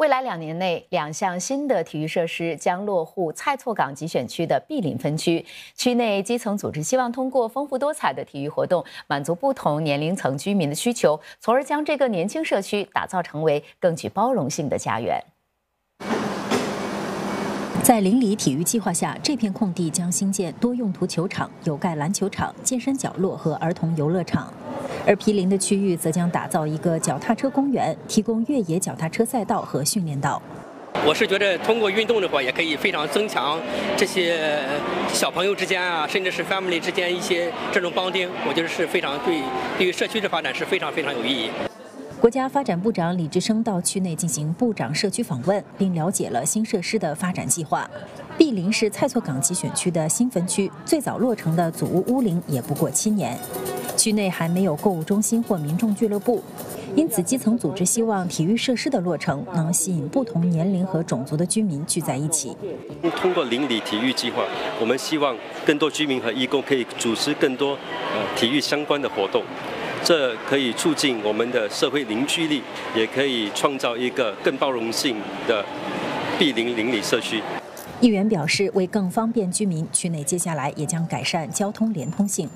未来两年内，两项新的体育设施将落户蔡厝港集选区的碧林分区。区内基层组织希望通过丰富多彩的体育活动，满足不同年龄层居民的需求，从而将这个年轻社区打造成为更具包容性的家园。在邻里体育计划下，这片空地将新建多用途球场、有盖篮球场、健身角落和儿童游乐场。而毗邻的区域则将打造一个脚踏车公园，提供越野脚踏车赛道和训练道。我是觉得通过运动的话，也可以非常增强这些小朋友之间啊，甚至是 family 之间一些这种帮丁。我觉得是非常对对于社区的发展是非常非常有意义。国家发展部长李志生到区内进行部长社区访问，并了解了新设施的发展计划。碧林是蔡厝港集选区的新分区，最早落成的祖屋屋龄也不过七年。区内还没有购物中心或民众俱乐部，因此基层组织希望体育设施的落成能吸引不同年龄和种族的居民聚在一起。通过邻里体育计划，我们希望更多居民和义工可以组织更多呃体育相关的活动，这可以促进我们的社会凝聚力，也可以创造一个更包容性的毗邻邻里社区。议员表示，为更方便居民，区内接下来也将改善交通连通性。